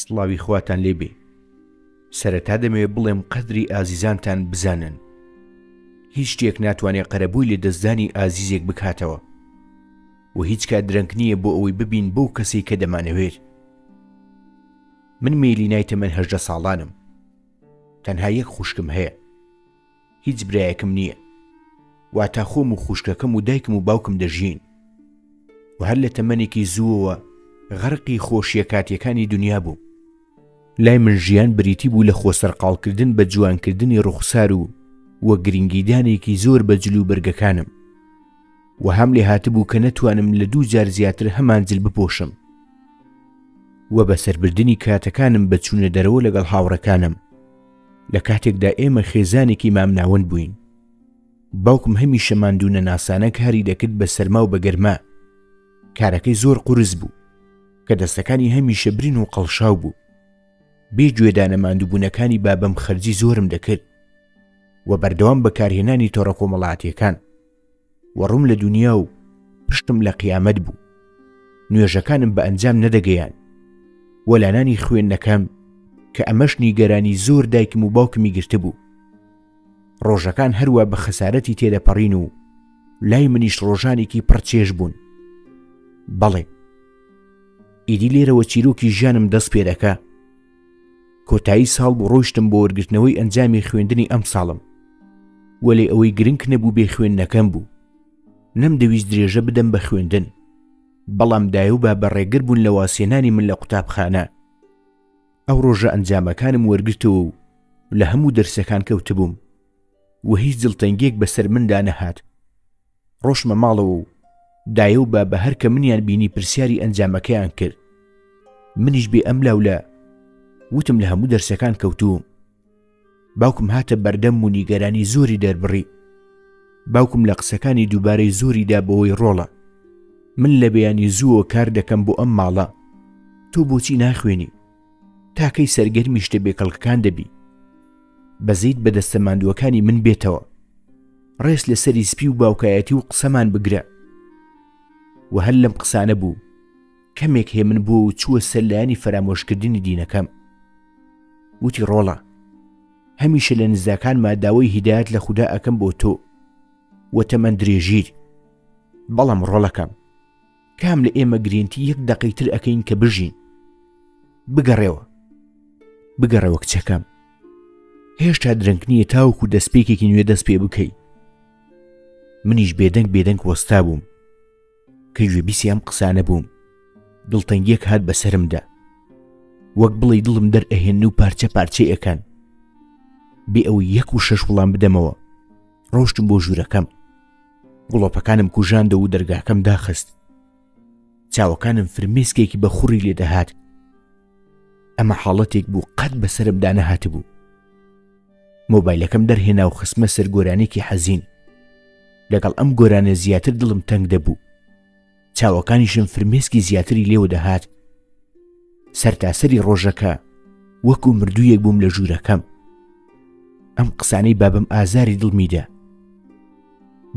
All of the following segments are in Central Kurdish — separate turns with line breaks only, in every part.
سڵاوی خواتان لێ بێ سەرەتا دەمەوێ بڵێم قەدری ئازیزانتان بزانن هیچ شتێک ناتوانێت قەرەبووی لە دەستدانی ئازیزێک بکاتەوە و هیچ کا درەنگ نییە بۆ ئەوەی ببین بەو کەسەی کە دەمانەوێت من مێلی نایتە من هەژدە ساڵانم تەنها یەک خوشکم هەیە هیچ برایەکم نییە واتا خۆم و خوشکەکەم و دایکم و باوکم دەژین و هەر لە تەمەنێکی زووەوە غەرقی خۆشیە کاتیەکانی دنیا بوو لای من ژیان بریتی بوو لە خۆسەرقاڵکردن بە جوانکردنی ڕوخسار و و گرنگیدانێکی زۆر بە جلو بەرگەکانم و هەم لێ هاتبوو کە نەتوانم لە دوو جار زیاتر هەمان جل بپۆشم و بەسەربردننی کاتەکانم بە چوونە دەرەوە لەگەڵ هاوڕەکانم لە کاتێکدا ئێمە خێزانێکی مامناوەند بووین باوکم هەمیشە ماندوو نەناسانە کاری دەکرد بە سەرما و بە گەرما کارەکەی زۆر قرس بوو کە دەستەکانی هەمیشە برین و قەڵشاو بوو بێ گوێدانە ماندووبوونەکانی بابم خەرجی زۆرم دەکرد و بەردەوام بەکارهێنانی تۆڕە کۆمەڵاتیەکان و ڕوم لە دنیا و پشتم لە قیامەت بوو نوێژەکانم بە ئەنجام نەدەگەیان وەلانانی خوێندنەکەم کە ئەمەش نیگەرانی زۆر دایکم و باوکمی گرتبوو ڕۆژەکان هەروە بە خەسارەتی تێدەپەڕین و لای منیش ڕۆژانێکی پڕچێش بوون بەڵێ ئیدی لێرەوە چیرۆکی ژیانم دەست پێ دەکە کۆتایی ساڵ بۆ ڕۆشتم بۆ وەرگرتنەوەی ئەنجامی خوێندنی ئەم ساڵم وەێ ئەوەی گرنگ نەبوو بێ خوێندنەکەم بوو نەمدەویست درێژە بدەم بە خوێندن بەڵام دای و با بەڕێگر بوون لە واسێنانی من لە قوتابخانە ئەو ڕۆژە ئەنجامەکانم وەرگتەوە و لە هەموو دەرسەکان کەوتبووم و هیچ دڵتەنگێک بەسەر مندا نەهات ڕۆشتمە ماڵەوە و دایە و بابە هەر کە منیان بینی پرسیاری ئەنجامەکەیان کرد منیش بێ ئەم لاولە وتم لە هەموو دەرسەکان کەوتووم باوکم هاتە بەردەم و نیگەرانی زۆری دەربڕی باوکم لە قسەکانی دووبارەی زۆریدا بەوەی ڕۆڵە من لە بەیانی زووە کار دەکەم بۆ ئەم ماڵە تۆ بۆچی ناخوێنی تاکەی سەرگەرمی شتە بێکەڵکەکان دەبی بەزیت بەدەستە ماندووەکانی من بێتەوە ڕێز لە سەری سپی و باوکایەتی و قسەمان بگرە و هەر لەم قسانە بوو کەمێک هێمن بوو و چووە سەرلایانی فەرامۆشکردنی دینەکەم وتی ڕۆڵە هەمیشە لە نزاکان ماداوەی هیدایەت لە خوددا ئەەکەم بۆ تۆ وە تەمەند درێژیر بەڵام ڕۆڵەکەم کام لە ئێمە گرینتی یەک دەقەی تر ئەەکەین کە بژین بگەڕێەوە بگەڕەوە کچەکەم هێشتا درنگ نییە تاوکو دەستپێکێکی نوێ دەست پێ بکەیت منیش بێدەنگ بێدەنگ وەستا بووم کە گوێبیسی ئەم قسانە بووم دڵتەنگیەک هات بەسرمدا وەک بڵی دڵم دەرئەهێن و پارچە پارچەی ئەەکەن بێ ئەوەی یەک و شەش وڵام بدەمەوە ڕۆشتم بۆ ژوورەکەم گڵۆپەکانم کوژاندە و دەرگاکەم داخست چاوەکانم فرمێسکێکی بە خوڕی لێدەهات ئەمە حاڵەتێک بوو قەت بەسرم دانەهات بوو مۆبایلەکەم دەرهێنا و خسمە سەر گۆرانێکی حەزین لەگەڵ ئەم گۆرانە زیاتر دڵم تەنگ دەبوو چاوەکانیشم فرمێسکی زیاتری لێوە دەهات سەرتاسەری ڕۆژەکە وەکو مردوویەک بووم لە ژوورەکەم ئەم قسانەی بابم ئازاری دڵمیدا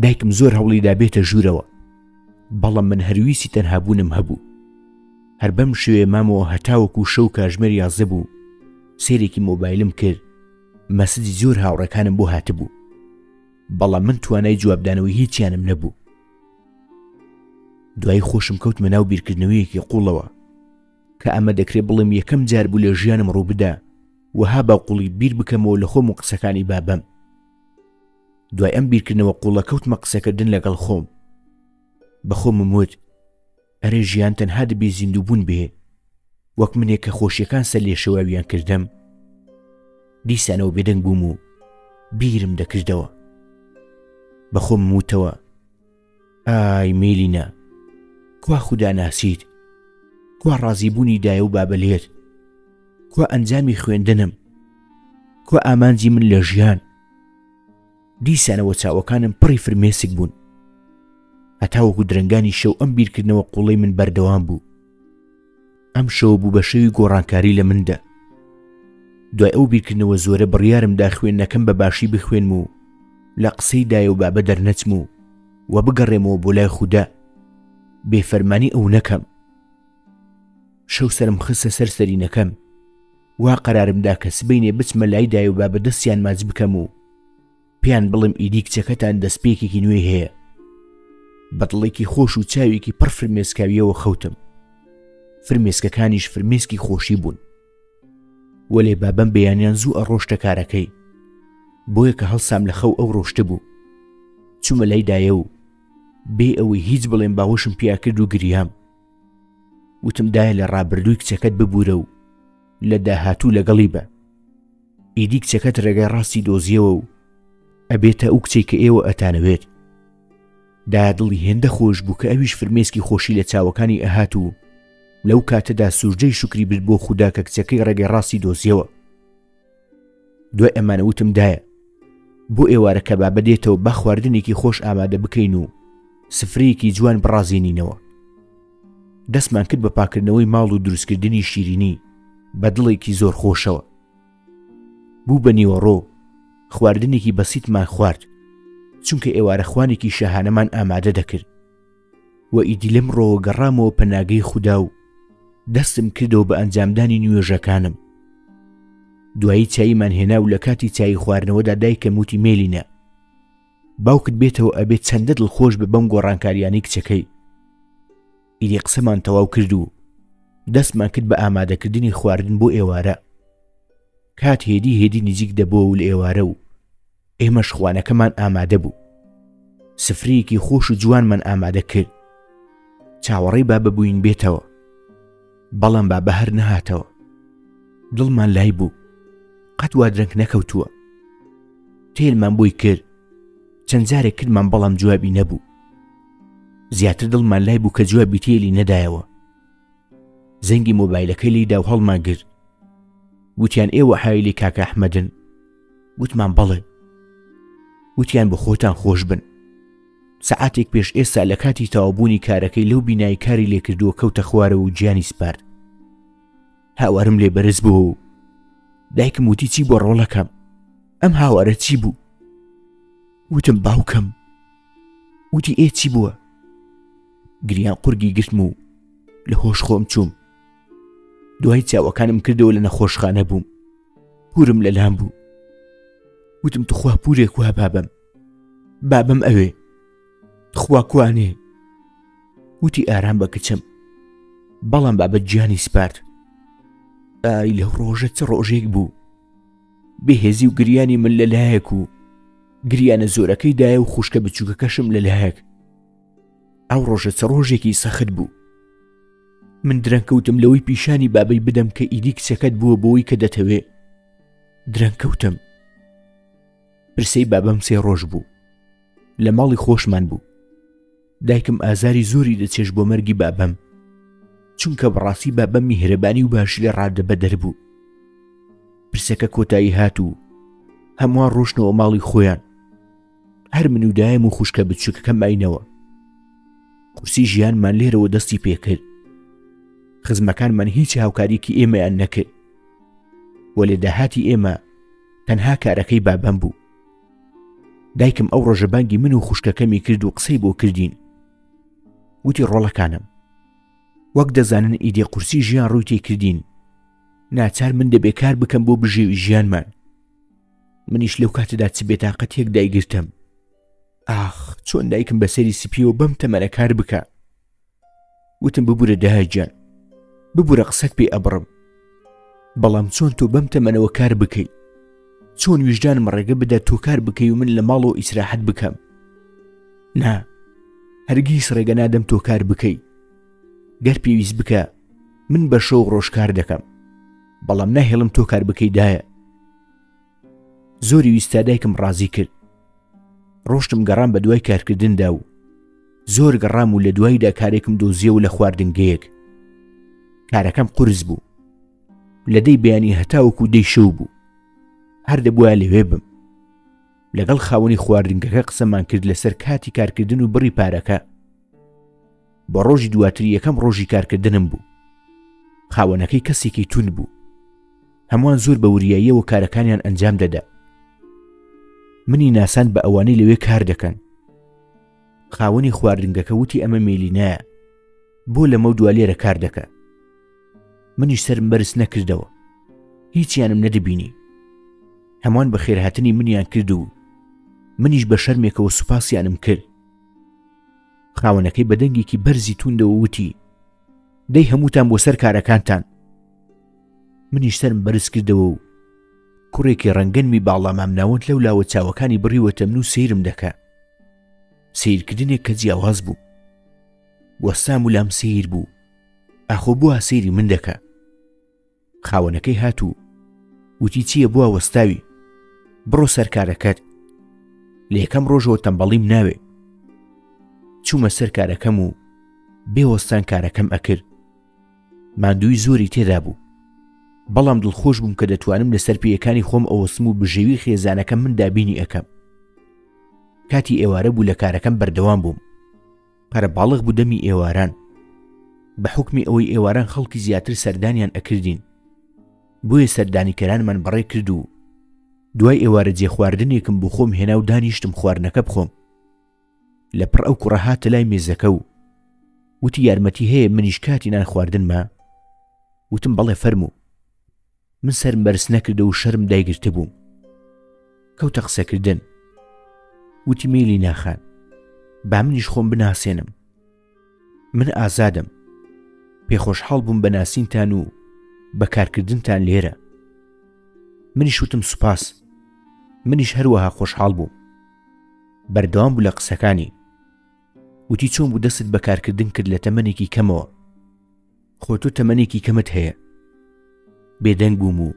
دایکم زۆر هەوڵیدا بێتە ژوورەوە بەڵام من هەرویسی تەنهابوونم هەبوو هەر بەم شوێ مامەوە هەتاوەکو شەو کاژمێر یازدە بوو سێرێکی مۆبایلم کرد مەسجی زۆر هاوڕەکانم بۆ هاتبوو بەڵام من توانای جوابدانەوەی هیچیانم نەبوو دوای خۆشم کەوتمە ناو بیرکردنەوەیەکی قوڵەوە کە ئەمە دەکرێت بڵێم یەکەم جار بوو لە ژیانم ڕووبدا وەها بە قوڵی بیر بکەمەوە لە خۆم و قسەکانی بابم دوای ئەم بیرکردنەوە قوڵە کەوتمە قسەکردن لەگەڵ خۆم بەخۆمم وت ئەرێ ژیان تەنها دەبی زیندووبوون بێ وەک منێک کە خۆشیەکان سەر لێ شەواویان کردم دیسانەوە بێدەنگ بووم و بیرم دەکردەوە بەخۆم موتەوە ئای میلینە کوا خوددا ناسیت کوا ڕازیبوونی دایە و بابلێت کوا ئەنجامی خوێندنم کوا ئامانجی من لە ژیان دیسانەوە چاوەکانم پڕی فرمێسک بوون هەتاوەکو درنگانی شەو ئەم بیرکردنەوە قوڵی من بەردەوام بوو ئەم شەو بوو بە شەوی گۆڕانکاری لە مندا دوای ئەو بیرکردنەوە زۆرە بڕیارمدا خوێندنەکەم بە باشی بخوێنم و لە قسەی دایە و بابە دەرنەچم و و بگەڕێمەوە بۆ لای خوددا بێفەرمانی ئەو نەکەم شەو سرم خستە سەر سەرینەکەم وا قەرارم دا کە سبەینێ بچمە لای دایە و بابە دەستیان ماچ بکەم و پێیان بڵم ئیدی کچەکەتان دەستپێکێکی نوێی هەیە بەدڵێکی خۆش و چاوێکی پڕ فرمێسکاویەوە خەوتم فرمێسکەکانیش فرمێسکی خۆشی بوون وەلێ بابم بەیانیان زوو ئەڕۆشتە کارەکەی بۆیە کە هەڵسام لە خەو ئەو ڕۆشتە بوو چوومە لای دایە و بێ ئەوەی هیچ بڵێم باوەشم پیا کرد و گریام وتم دایە لە ڕابردووی کچەکەت ببوورە و لە داهاتوو لەگەڵی بە ئیدی کچەکەت ڕێگای ڕاستی دۆزیەوە و ئەبێتە ئەو کچێک کە ئێوە ئەتانەوێت دا دڵی هێندە خۆش بوو کە ئەویش فرمێسکی خۆشی لە چاوەکانی ئەهات و لەو کاتەدا سوورجەی شکری برد بۆ خوددا کە کچەکەی ڕێگەی ڕاستی دۆزیەوە دوای ئەمانە وتم دایە بۆ ئێوارە کە بابە دێتەوە بە خواردنێکی خۆش ئامادە بکەین و سفرەیەکی جوان بڕازێنینەوە دەستمان کرد بە پاکردنەوەی ماڵ و دروستکردنی شیرینی بە دڵێکی زۆر خۆشەوە بوو بە نیوەڕۆ خواردنێکی بەسیتمان خوارد چونکە ئێوارە خوانێکی شەهانەمان ئامادە دەکرد و ئیدی لەم ڕۆوە گەڕامەوە پەناگەی خودا و دەستم کردەوە بە ئەنجامدانی نوێژەکانم دوایی چاییمان هێنا و لە کاتی چای خواردنەوەدا دایکەم وتی مێلینە باوکت بێتەوە ئەبێت چەندە دڵخۆش بە بەم گۆڕانکاریانی کچەکەی ئیدی قسەمان تەواو کرد و دەستمان کرد بە ئامادەکردنی خواردن بۆ ئێوارە کات هێدی هێدی نزیک دەبووە و لە ئێوارە و ئێمەش خوانەکەمان ئامادە بوو سفرەیەکی خۆش و جوانمان ئامادە کرد چاوەڕێی با ببووین بێتەوە بەڵام با بە هەر نەهاتەوە دڵمان لای بوو قەت وا درەنگ نەکەوتووە تێلمان بۆی کرد چەند جارێک کردمان بەڵام جوابی نەبوو زیاتر دڵمان لای بوو کە جوابی تێلی نەدایەوە زەنگی مۆبایلەکەی لیدا و هەڵمان گرت وتیان ئێوە حایلی کاکە ئەحمەدن وتمان بەڵێ وتیان بە خۆتان خۆش بن سعاتێک پێش ئێستا لە کاتی تاوابوونی کارەکەی لەو بینای کاری لێکردووە کەوتە خوارەوە و گیانی سپارد هاوارم لێ بەرز بوو و دایکم وتی چی بۆ ڕۆڵەکەم ئەم هاوارە چی بوو وتم باوکەم وتی ئێ چی بووە گریان قورگی گرتم و لە هۆش خۆم چووم دوای چاوەکانم کردەوە لە نەخۆشخانە بووم پورم لە لام بوو وتم تخوا پورێک وا بابم بابم ئەوێ تخوا کوانێ وتی ئارام بە کچم بەڵام بابەت گیانی سپارد ئای لە ڕۆژە چ ڕۆژێک بوو بەهێزی و گریانی من لەلایەک و گریانە زۆرەکەی دایە و خوشکە بچووکەکەشم لەلایەک ئەو ڕۆژە چ ڕۆژێکی سەخت بوو من درەنکەوتم لەوەی پیشانی بابەی بدەم کە ئیدی کچەکەت بووە بۆی کە دەتەوێ درەنکەوتم پرسەی بابم سێ ڕۆژ بوو لە ماڵی خۆشمان بوو دایکم ئازاری زۆری دەچێش بۆ مەرگی بابم چونکە بەڕاستی بابە میهرەبانی و باش لێ ڕادە بە دەربوو پرسەکە کۆتایی هاتوو هەمووان ڕۆشنەوە ماڵی خۆیان هەر من و دایم و خوشکە بچووکەکە ماینەوە قورسی ژیانمان لێرەوە دەستی پێکرد خزمەکانمان هیچ هاوکاریکی ئێمەیان نەکرد وەلێ داهاتی ئێمە تەنها کارەکەی بابم بوو دایکم ئەو ڕۆژە بانگی من و خوشکەکەمی کرد و قسەی بۆ کردین وتی ڕۆڵەکانم وەک دەزانن ئیدێ قورسی ژیان ڕووی تێکردین ناچار من دەبێ کار بکەم بۆ بژێوی ژیانمان منیش لەو کاتەدا چ بێتاقەتێک دایگرتم ئاخ چۆن دایکم بە سەری سپیەوە بەم تەمەە کار بکە وتم ببوورە داهجان ببوورە قسەت پێ ئەبڕم بەڵام چۆن تۆ بەم تەمەەوە کار بکەیت چۆن ویژدانم ڕێگە بدە تۆ کار بکەی و من لە ماڵەوە ئیسراحەت بکەم نا هەرگیز ڕێگە نادەم تۆ کار بکەی گەر پێویست بکە من بە شەو ڕۆژکار دەکەم بەڵام ناهێڵم تۆ کار بکەی دایە زۆری ویستا دایکم ڕازی کرد ڕۆشتم گەڕام بە دوای کارکردندا و زۆر گەڕام و لە دواییدا کارێکم دۆزیە و لە خواردنگەیەک کارەکەم قرس بوو لە دەی بیانی هەتاوک و دەی شەو بوو هەر دەبواە لەوێ بم لەگەڵ خاوەنی خواردنگەکە قسەمان کرد لەسەر کاتی کارکردن و بڕی پارەکە بە ڕۆژی دواتر یەکەم ڕۆژی کارکردنم بوو خاوەنەکەی کەسێکی تون بوو هەمووان زۆر بە وریاییەوە کارەکانیان ئەنجام دەدا منی ناسان بە ئەوانەی لەوێ کار دەکەن خاوەنی خواردنگەکە وتی ئەمە مێلینایە بۆ لەمە و دوالێرە کار دەکە منیش سرم بەرز نەکردەوە هیچیانم نەدەبینی هەمان بە خێرهاتنی منیان کرد و منیش بە شەرمێکەوە سوپاسیانم کرد خاوەنەکەی بە دەنگێکی بەرزی توندەوە وتی دەی هەمووتان بۆ سەر کارەکانتان منیش سرم بەرز کردەوە و کوڕێکی ڕەنگەنمی باڵا مامناوەند لەو لاوە چاوەکانی بڕیوە تەمن و سیرم دەکە سیرکردنێک کە جیاواز بوو وەسام و لام سیر بوو ئاخۆ بووە سیری من دەکە خاوەنەکەی هات و وتی چییە بووە وەستاوی بڕۆ سەرکارەکەت لە یەکەم ڕۆژەوە تەمبەڵیم ناوێ چوومە سەر کارەکەم و بێوەستان کارەکەم ئەکرد ماندووی زۆری تێدا بوو بەڵام دڵخۆش بووم کە دەتوانم لەسەر پێیەکانی خۆم ئەوەسم و بژێوی خێزانەکە من دابینی ئەەکەم کاتی ئێوارە بوو لە کارەکەم بەردەوام بووم پەرە باڵغ بوو دەمی ئێواران بە حکمی ئەوەی ئێواران خەڵکی زیاتر سەردانیان ئەکردین بۆیە سەردانیکەرانمان بەڕێ کرد و دوای ئێوارە جێ خواردنێکم بۆ خۆم هێنا و دانیشتم خواردنەکە بخۆم لە پڕ ئەو کوڕە هاتە لای مێزەکە و وتی یارمەتی هەیە منیش کاتی نان خواردنمە وتم بەڵێ فەرموو من سەرم بەرز نەکردە و شەرم دایگرتبووم کەوتە قسەکردن وتی میلی ناخان با منیش خۆم بناسێنم من ئازادم پێخۆشحاڵ بووم بە ناسینتان و بەکارکردنتان لێرە منیش وتم سوپاس منیش هەروەها خۆشحاڵ بووم بەردەوام بوو لە قسەکانی وتی چۆن بوو دەستت بەکارکردن کرد لە تەمەنێکی کەمەوە خۆ تۆ تەمەنێکی کەمت هەیە بێدەنگ بووم و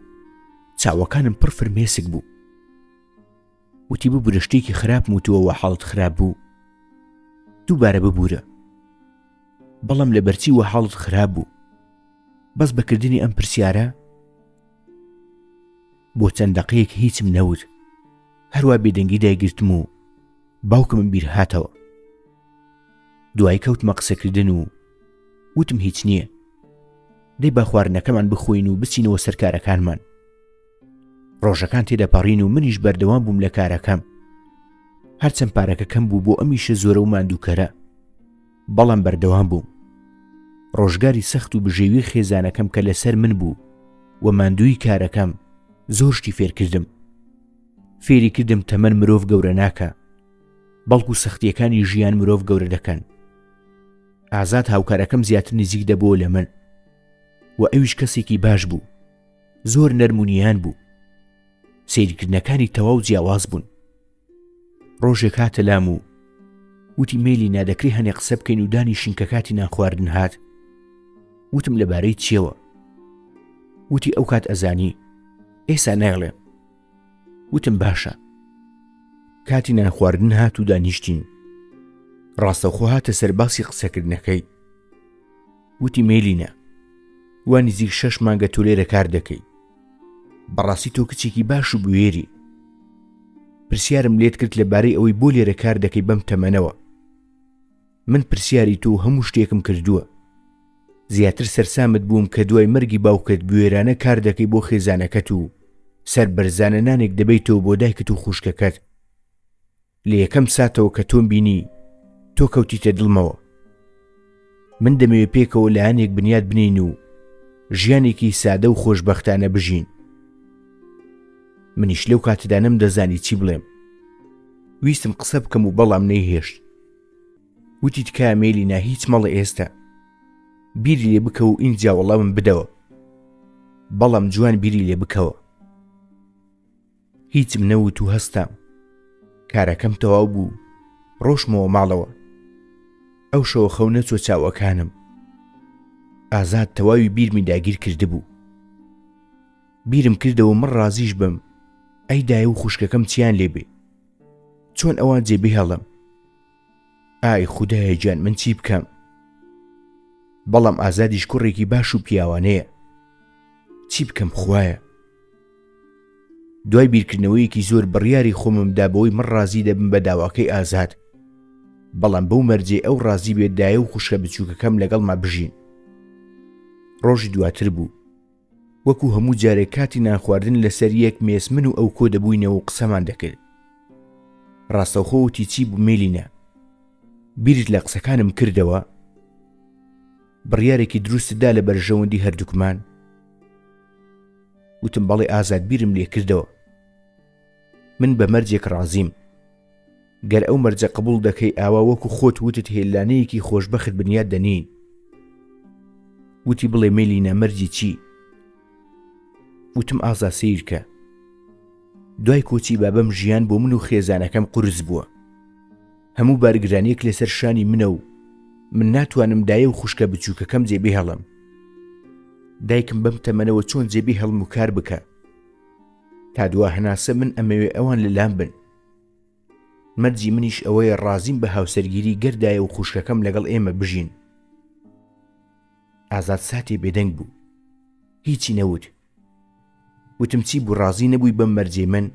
چاوەکانم پڕ فرمێسک بوو وتی ببورە شتێکی خراپ وتووەوە حاڵت خراپ بوو دووبارە ببورە بەڵام لە بەرچی وە حاڵت خراپ بوو بەس بەکردنی ئەم پرسیارە بۆ چەند دەقەیەک هیچم نەوت هەروە بێدەنگی دایگرتم و باوکم بیر هاتەوە دوای کەوتمە قسەکردن و وتم هیچ نییە دەی با خواردنەکەمان بخۆین و بچینەوە سەرکارەکانمان ڕۆژەکان تێدەپەڕین و منیش بەردەوام بووم لە کارەکەم هەرچەند پارەکە کەم بوو بۆ ئەمیشە زۆرە و ماندووکەرە بەڵام بەردەوام بووم. ڕۆژگاری سەخت و بژێوی خێزانەکەم کە لەسەر من بوو و ماندووی کارەکەم زۆر شتی فێرکردم. فێری کردم تەمەن مرۆڤ گەورە ناکە بەڵکو سەختیەکانی ژیان مرۆڤ گەورە دەکەن ئازاد هاوکارەکەم زیاتر نزیک دەبوو لە من و ئەویش کەسێکی باش بوو زۆر نەرمونیان بوو سیرکردنەکانی تەواو جیاواز بوون ڕۆژێک هاتە لام و وتی مێلی نادەکری هەنێ قسە بکەین و دانی شینکە کاتی نانخواردن هات وتم لەبارەی چیەوە وتی ئەو کات ئەزانی ئێسا نایڵێ وتم باشە کاتی نانخواردن هات و دانیشتین ڕاستەخۆ هاتە سەر باسی قسەکردنەکەی وتی مێلینە وا نزیک شەش مانگە تۆ لێرە کار دەکەی بەڕاستی تۆ کچێکی باش و بوێری پرسیارم لێت کرد لەبارەی ئەوەی بۆ لێرە کار دەکەی بەم تەمەنەوە من پرسیاری تۆ هەموو شتێکم کردووە زیاتر سەرسامت بووم کە دوای مەرگی باوکت بوێرانە کار دەکەی بۆ خێزانەکەت و سەر بەرزانە نانێک دەبیتەوە بۆ دایکت و خوشکەکەت لە یەکەم ساتەوە کە تۆم بینی تۆ کەوتیتە دڵمەوە من دەمەوێت پێکەوە لایەنێک بنیاد بنین و ژیانێکی سادە و خۆشببختانە بژین منیش لەو کاتدا نەم دەزانی چی بڵێم ویستم قسە بکەم و بەڵام نەیهێشت وتی تکا مێلی نا هیچ مەڵە ئێستا بیری لێ بکە و ئینجا وەڵامم بدەوە بەڵام جوان بیری لێ بکەوە هیچم نەوت و هەستام کارەکەم تەواو بوو ڕۆشمەوە ماڵەوە ئەو شەوە خەو نەچۆ چاوەکانم ئازاد تەواوی بیرمی داگیر کردبوو بیرم کردەوە من ڕازیش بم ئەی دایە و خوشکەکەم چیان لێبێ چۆن ئەوان جێبهێڵم ئای خودایە گیان من چی بکەم بەڵام ئازادیش کوڕێکی باش و پیاوانەیە چی بکەم خویە دوای بیرکردنەوەیەکی زۆر بڕیاری خۆممدا بەوەی من ڕازی دەبم بە داواکەی ئازاد بەڵام بەو مەرجێ ئەو ڕازی بێت دایە و خوشکە بچووکەکەم لەگەڵما بژین ڕۆژی دواتر بوو وەکو هەموو جارێک کاتی نانخواردن لەسەر یەک مێس من و ئەو کۆ دەبووینەوە و قسەمان دەکرد ڕاستەوخۆ وتی چی بوو مێلینە بیرت لە قسەکانم کردەوە بڕیارێکی دروستدا لە بەرژەوەندی هەردووکمان وتم بەڵێ ئازاد بیرم لێ کردەوە من بە مەرجێک ڕازیم گەر ئەو مەرجە قبول دەکەی ئاوا وەکو خۆت وتت هێلانەیەکی خۆشببخت بنیاد دەنین وتی بڵێ ملی نامەرجی چی وتم ئازا سیرکە دوای کۆچی بابم ژیان بۆ من و خێزانەکەم قرس بووە هەموو بارگرانیەک لەسەر شانی منە و من ناتوانم دایە و خوشکە بچووکەکەم جێبێ هەڵم دایکم بەم تەمەنەوە چۆن جێبی هەڵم و کار بکە تا دوا هەناسە من ئەمەوێ ئەوان لەلام بن مەرجی منیش ئەوەیە ڕازیم بە هاوسەرگیری گەردایە و خوشکەکەم لەگەڵ ئێمە بژین ئازاد ساتی بێدەنگ بوو هیچی نەوت وتم چی بوو ڕازی نەبووی بەم مەرجەی من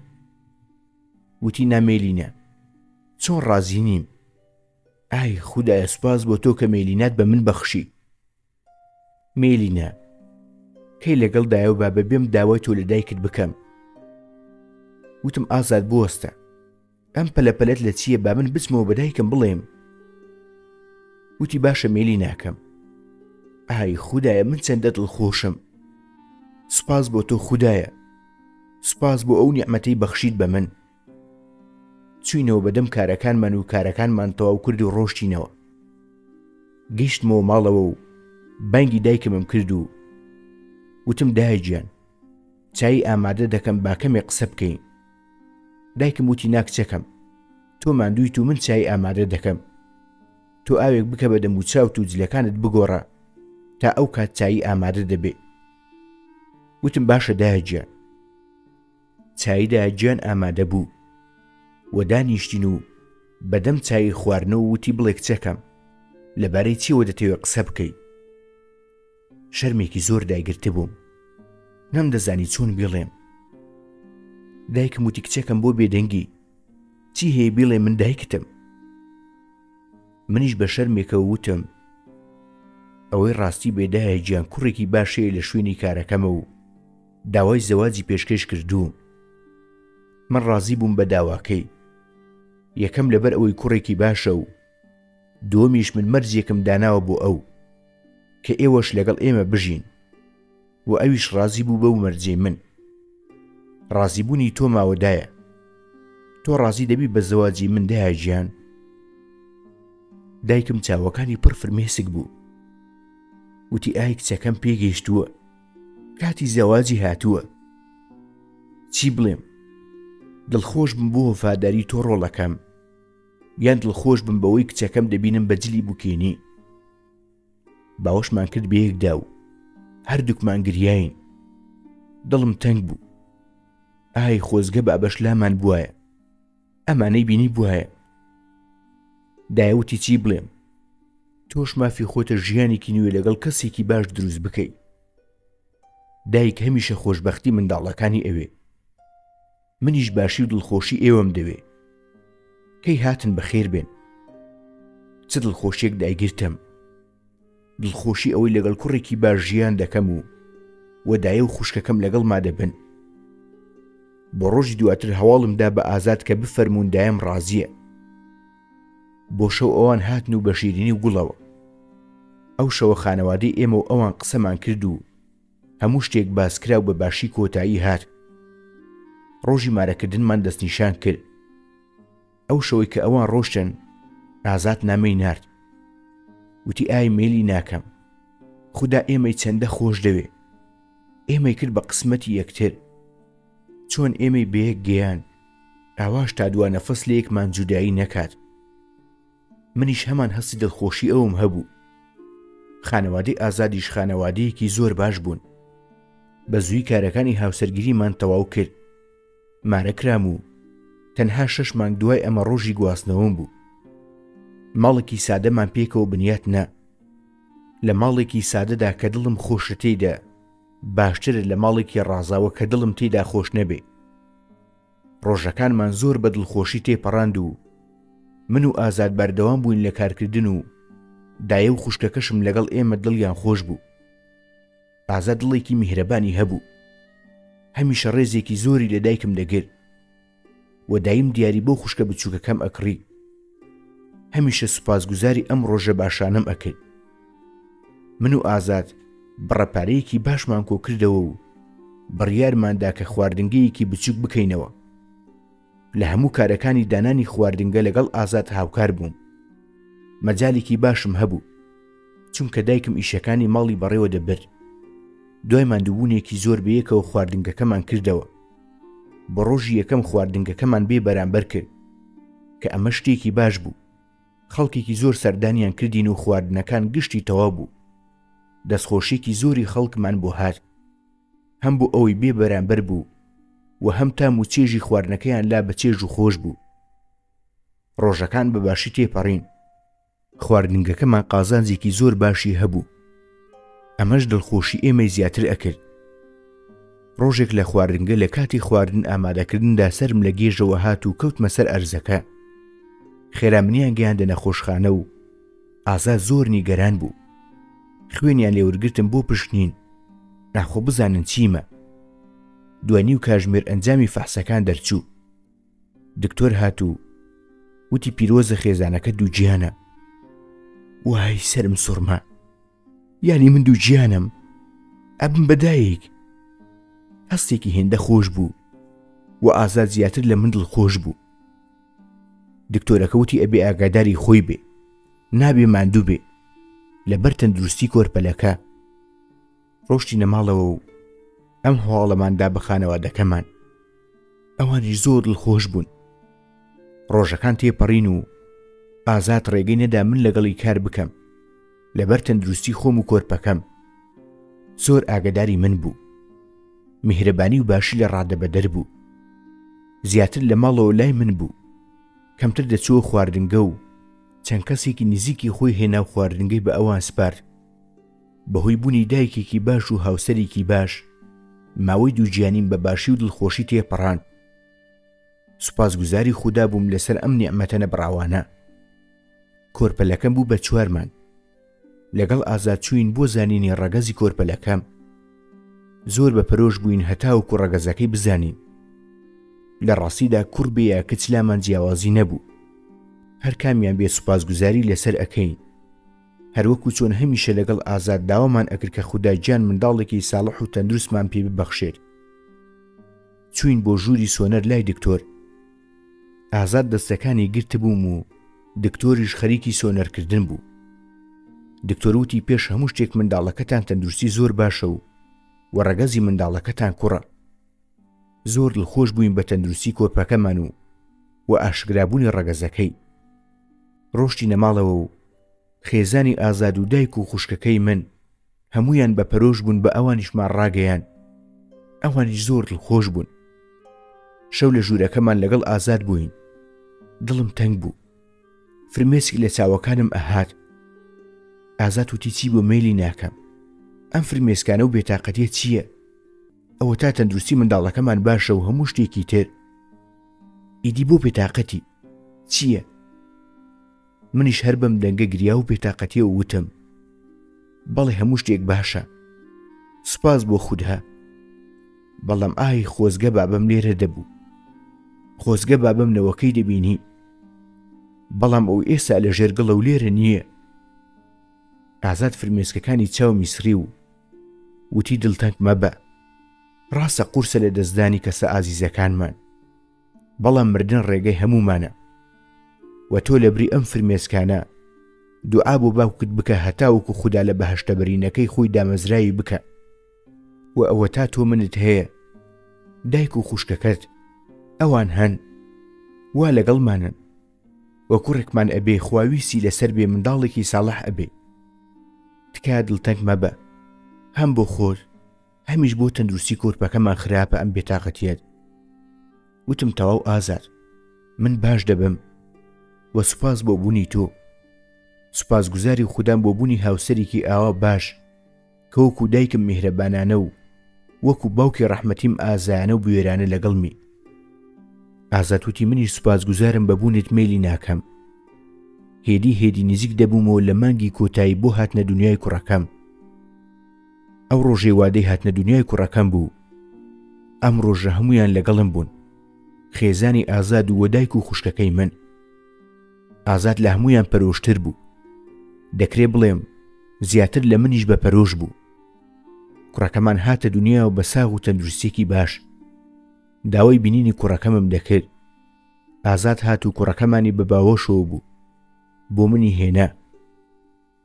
وتی نامێلینە چۆن ڕازی نیم ئای خوددایە سوپاس بۆ تۆ کە مێلینات بە من بەخشی میلینە، کەی لەگەڵ دایە و بابە بێم داوای تۆ لە دایکت بکەم؟ وتم ئازاد بوەستە. ئەم پەلەپەلەت لە چییە با من بچمەوە بە دایکم بڵێم. وتی باشە میلی ناکەم. ئای خودایە من چەندە دڵخۆشم. سپاس بۆ تۆ خودایە. سپاس بۆ ئەو نیعممەتەی بەخشید بە من. چووینەوە بەدەم کارەکانمان و کارەکانمان تەواو کرد و ڕۆشتینەوە گەیشتمەوە ماڵەوە و بانگی دایکمم کرد و وتم داهجیان چای ئامادە دەکەم باکەمێ قسە بکەین دایکم وتی ناکچەکەم تۆ ماندویت و من چای ئامادە دەکەم تۆ ئاوێک بکە بە دەموچاوت و جلەکانت بگۆڕە تا ئەو کات چایی ئامادە دەبێ وتم باشە داهجیان چایدا گیان ئامادە بوو و دانیشتین و بە دەم چایی خواردنەوە وتی بڵێ کچەکەم لەبارەی چیوە دەتەوێت قسە بکەی شەرمێکی زۆر دایگرتبووم نەمدەزانی چۆن بیڵێم دایکم وتی کچەکەم بۆ بێدەنگی چی هەیە بیڵێ من دایکتم منیش بە شەرمێکە وتم ئەوەی ڕاستی بێدایە گیان کوڕێکی باشەیە لە شوێنی کارەکەمە و داوای زەواجی پێشکەش کردووم. من ڕازی بووم بە داواکەی. یەکەم لەبەر ئەوەی کوڕێکی باشە و دووەمیش من مەرجێکم داناوە بۆ ئەو کە ئێوەش لەگەڵ ئێمە بژین و ئەویش ڕازی بوو بەو مەرجەی من. ڕازیبوونی تۆ ماوەدایە. تۆ ڕازی دەبی بە زەواجی من دایە گیان؟ دایکم چاوەکانی پڕ فرمێسک بوو. وتی ئای کچەکەم پێگەیشتووە. کاتی زەواجی هاتووە چی بڵێم دڵخۆش بم بۆ وەفاداری تۆ ڕۆڵەکەم یان دڵخۆش بم بەوەی کچەکەم دەبینم بە جلی بکێنی باوەشمان کرد بەیەکدا و هەردووکمان گریین دڵم تەنگ بوو ئای خۆزگە بە بەشلامان بواە ئەمانەی بینی بواە دایوتی چی بڵێم تۆش مافی خۆتە ژیانێکی نوێ لەگەڵ کەسێکی باش دروست بکەیت دایک هەمیشە خۆشببختی منداڵەکانی ئەوێ منیش باشی و دڵخۆشی ئێوەم دەوێ کەی هاتن بەخێر بێن چ دڵخۆشیێک دایگرتم دڵخۆشی ئەوەی لەگەڵ کوڕێکی باش ژیان دەکەم و و دایە و خوشکەکەم لەگەڵما دەبن بۆ ڕۆژی دواتر هەواڵمدا بە ئازاد کە بفەرمونون دایم ڕازیە بۆ شەو ئەوان هاتن و بە شیرینی و گوڵەوە ئەو شەوە خانەوادەی ئێمە و ئەوان قسەمان کرد و هەموو شتێک باسکرا و بە باشی کۆتایی هات ڕۆژی مارەکردنمان دەستنیشان کرد ئەو شەوەی کە ئەوان ڕۆشتن ئازاد نامەی نارد وتی ئای مێلی ناکەم خدا ئێمەی چەندە خۆش دەوێ ئێمەی کرد بە قسمەتی یەکتر چۆن ئێمەی بەیەک گەیان ئاواش تا دوانە فەس لە یەکمان جودایی نەکات منیش هەمان هەستی دڵخۆشی ئەوم هەبوو خانەوادەی ئازادیش خانەوادەیەکی زۆر باش بوون بە زووی کارەکانی هاوسەرگیریمان تەواو کرد مارە کرام و تەنها شەش مانگ دوای ئەمە ڕۆژی گواستنەوەم بوو ماڵێکی سادەمان پێکەوە بنیات نا لە ماڵێکی سادەدا کە دڵم خۆشە تێیدا باشتر لە ماڵێکی ڕازاوە کە دڵم تێدا خۆش نەبێ ڕۆژەکانمان زۆر بە دڵخۆشی تێپەڕاند و من و ئازاد بەردەوام بووین لە کارکردن و دایە و خوشکەکەشم لەگەڵ ئێمە دڵیان خۆش بوو ئازا دڵێکی میهرەبانی هەبوو هەمیشە ڕێزێکی زۆری لە دایکم دەگرت و دایم دیاری بۆ خوشکە بچووکەکەم ئەکڕی هەمیشە سوپاسگوزاری ئەم ڕۆژە باشانم ئەکرد من و ئازاد بڕەپارەیەکی باشمان کۆکردەوە و بڕیارماندا کە خواردنگەیەکی بچووک بکەینەوە لە هەموو کارەکانی دانانی خواردنگە لەگەڵ ئازاد هاوکار بووم مەجالێکی باشم هەبوو چونکە دایکم ئیشەکانی ماڵی بەڕێوە دەبر دوای مادووبوونێکی زۆر بەیەکەوە خواردنگەکەمان کردەوە بە ڕۆژی یەکەم خواردنگەکەمان بێ بەرامبەر کرد کە ئەمە شتێکی باش بوو خەڵکێکی زۆر سەردانیان کردین و خواردنەکان گشتی تەوا بوو دەستخۆشیێکی زۆری خەڵکمان بۆ هات هەم بۆ ئەوەی بێ بەرامبەر بوو و هەم تام و چێژی خواردنەکەیان لا بە چێژ و خۆش بوو ڕۆژەکان بە باشی تێپەڕین خواردنگەکەمان قازانجێکی زۆر باشی هەبوو ئەمەش دڵخۆشی ئێمەی زیاتر ئەکرد ڕۆژێک لە خواردنگە لە کاتی خواردن ئامادەکردندا سرم لە گێژەوە هات و کەوتمە سەر ئەرزەکە خێرا منیان گەیاندە نەخۆشخانە و ئازا زۆر نیگەران بوو خوێنیان لێورگرتم بۆ پشنین ناخۆ بزانن چیمە دوای نیو کاژمێر ئەنجامی فەحسەکان دەرچوو دکتۆر هاتوو وتی پیرۆزە خێزانەکە دووگیانە وای سرم سوڕما یانی من دووگیانم ئەبم بەدایک هەستێکی هێندە خۆش بوو و ئازاد زیاتر لە من دڵ خۆش بوو دکتۆرەکە وتی ئەبێ ئاگاداری خۆی بێ نابێ ماندوو بێ لەبەر تەندروستی کۆرپەلەکە ڕۆشتی نەماڵەوە و ئەم هەواڵەماندا بە خانەوادەکەمان ئەوانیش زۆر دڵخۆش بوون ڕۆژەکان تێپەڕین و ئازاد ڕێگەی نەدا من لەگەڵی کار بکەم لەبەر تەندروستی خۆم و کۆرپەکەم زۆر ئاگداری من بوو میهرەبانی و باشی لە ڕادەبەدەر بوو زیاتر لە ماڵەوە لای من بوو کەمتر دەچووە خواردنگە و چەند کەسێکی نزیکی خۆی هێنا و خواردنگەی بە ئەوان سپارد بەهۆی بوونی دایکێکی باش و هاوسەرێکی باش ماوەی دووجیانیم بە باشی و دڵخۆشی تێپەڕاند سوپاسگوزاری خودا بووم لەسەر ئەم نیعممەتە نەبڕاوانە کۆرپەلەکەم بوو بە چوارمان لەگەڵ ئازاد چوین بۆ زانینی ڕەگەزی کۆرپەلەکەم زۆر بە پەرۆش بووین هەتاوکو ڕەگەزەکەی بزانین لە ڕاستیدا کوڕ بێە کچ لامان جیاوازی نەبوو هەر کامیان بێ سوپاسگوزاری لەسەر ئەەکەین هەروەکو چۆن هەمیشە لەگەڵ ئازاد داوامان ئەکرد کە خوددا گیان منداڵێکی ساڵح و تەندروستمان پێ ببەخشێت چووین بۆ ژووری سۆنەر لای دکتۆر ئازاد دەستەکانی گرتبووم و دکتۆریش خەریکی سۆنەرکردن بوو دکتۆروتی پێش هەموو شتێک منداڵەکەتان تەندروستی زۆر باشە و و ڕەگەزی منداڵەکەتان کوڕە زۆر دڵخۆش بووین بە تەندروستی کۆرپەکەمان و و ئاشکرابوونی ڕەگەزەکەی ڕۆشتی نەماڵەوە و خێزانی ئازاد و دایک و خوشکەکەی من هەموویان بە پەرۆش بوون بە ئەوانیشمان ڕاگەیان ئەوانیش زۆر دڵخۆش بوون شەو لە ژوورەکەمان لەگەڵ ئازاد بووین دڵم تەنگ بوو فرمێسک لە چاوەکانم ئەهات ئازاد و تیچی بۆ مەلی ناکەم ئەم فرمێسکانە و بێتاقەتە چییە؟ ئەوە تا تەندروستی منداڵەکەمان باشە و هەموو شتێکی تر ئیدی بۆ بێتاقەتی چییە؟ منیش هەر بەم دەنگە گریا و بێتاقەتیەوە وتم بەڵێ هەموو شتێک باشە سوپاس بۆ خوددا بەڵام ئاهی خۆزگە بابم لێرە دەبوو خۆزگە بابم نەوەکەی دەبینی بەڵام ئەو ئێستا لە ژێرگڵە و لێرە نییە ئازاد فرمێسکەکانی چاو میسری و وتی دڵتەنگ مەبە ڕاستە قورسە لە دەستدانی کەسە ئازیزەکانمان بەڵام مردن ڕێگەی هەموومانە و تۆ لەبری ئەم فرمێسکانە دوعا بۆ باوکت بکە هەتاوەکو خوددا لە بەهشتە بەرینەکەی خۆی دامەزراوی بکە و ئەوە تا تۆ منت هەیە دایک و خوشکەکەت ئەوان هەن وا لەگەڵمانن و کوڕێکمان ئەبێ خواویستی لەسەر بێ منداڵێکی ساڵح ئەبێ تکا دڵتەنگ مەبە هەم بۆ خۆت هەمیش بۆ تەندروستی کۆرپەکەمان خراپە ئەم بێتاقەتیەت وتم تەواو ئازار من باش دەبم وە سوپاس بۆ بوونی تۆ سوپاس گوزاری خوددام بۆ بوونی هاوسەرێکی ئاوا باش کەوەکو دایکم میهرەبانانە و وەکو باوکی ڕەحمەتیم ئازایانە و بوێرانە لەگەڵمی ئازاتوتی منیش سوپاس گوزارم بە بوونێت میلی ناکەم هێدی هێدی نزیک دەبوومەوە لە مانگی کۆتایی بۆ هاتنە دنیای کوڕەکەم ئەو ڕۆژەی وادەی هاتنە دنیای کوڕەکەم بوو ئەم ڕۆژە هەمویان لەگەڵم بوون خێزانی ئازاد و وەدایک و خوشکەکەی من ئازاد لە هەمویان پەرۆشتر بوو دەکرێ بڵێم زیاتر لە منیش بە پەرۆش بوو کوڕەکەمان هاتە دنیا و بە ساغ و تەندروستێکی باش داوای بینینی کوڕەکەمم دەکرد ئازاد هات و کوڕەکەمانی بە باوەشەوە بوو بۆ منی هێنا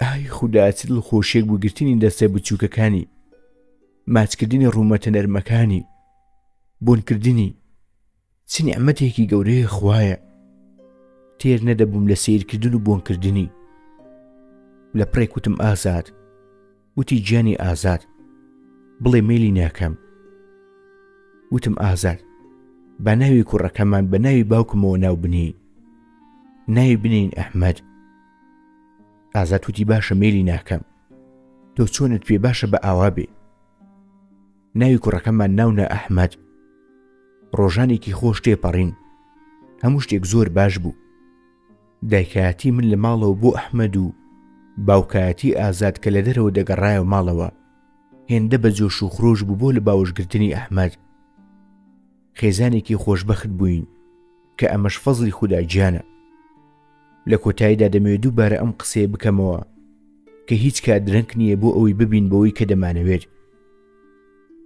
ئای خودا چ دڵخۆشێک بوو گرتنی دەستە بچووکەکانی ماچکردنی ڕوومەتە نەرمەکانی بۆنکردنی چ نیعممەتێکی گەورەیە خوایە تێر نەدەبووم لە سیرکردن و بۆنکردنی لە پڕێک وتم ئازاد وتی گیانی ئازاد بڵێ میلی ناکەم وتم ئازاد بە ناوی کوڕەکەمان بە ناوی باوکمەوە ناو بنین ناوی بنین ئەحمد ئازاد وتی باشە میلی ناکەم تۆ چۆنت پێ باشە بە ئاوا بێ ناوی کوڕەکەمان ناونە ئەحمد ڕۆژانێکی خۆش تێپەڕین هەموو شتێک زۆر باش بوو دایکایەتی من لە ماڵەوە بۆ ئەحمەد و باوکایەتی ئازاد کە لە دەرەوە دەگەڕایە و ماڵەوە هێندە بە جۆش و خرۆش بوو بۆ لە باوەشگرتنی ئەحمد خێزانێکی خۆشببخت بووین کە ئەمەش فەزلی خوددا گیانە لە کۆتاییدا دەمەوێت دووبارە ئەم قسەیە بکەمەوە کە هیچ کا درەنگ نییە بۆ ئەوەی ببین بەوەی کە دەمانەوێت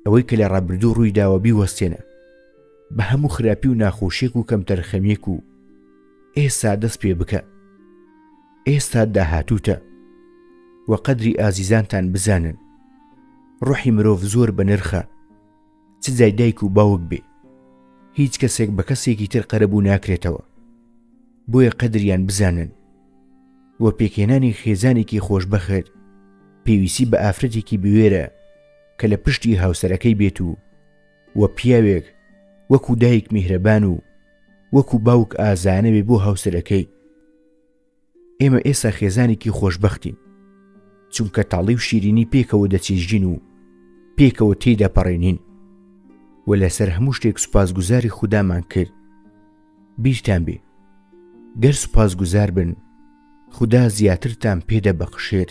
ئەوەی کە لە ڕابردوو ڕووی داوە بیوەستێنە بە هەموو خراپی و ناخۆشیێک و کەم تەرخەمیێک و ئێستا دەست پێ بکە ئێستا داهاتوتە وە قەدری ئازیزانتان بزانن ڕۆحی مرۆڤ زۆر بە نرخە چ جای دایک و باوک بێ هیچ کەسێک بە کەسێکی تر قەرەبوو ناکرێتەوە بۆیە قەدریان بزانن و پێکێنانی خێزانێکی خۆشببخت پێویستی بە ئافرەتێکی بوێرە کە لە پشتی هاوسەرەکەی بێت و و پیاوێک وەکو دایک میهرەبان و وەکو باوک ئازانەوێ بۆ هاوسەرەکەی ئێمە ئێستا خێزانێکی خۆشببختین چونکە تاڵی و شیرینی پێکەوە دەچێژین و پێکەوە تێدا پەڕێنین و لەسەر هەموو شتێک سوپاسگوزاری خودامان کرد بیرتان بێ گەر سوپاسگوزار بن خدا زیاترتان پێدە بەخشێت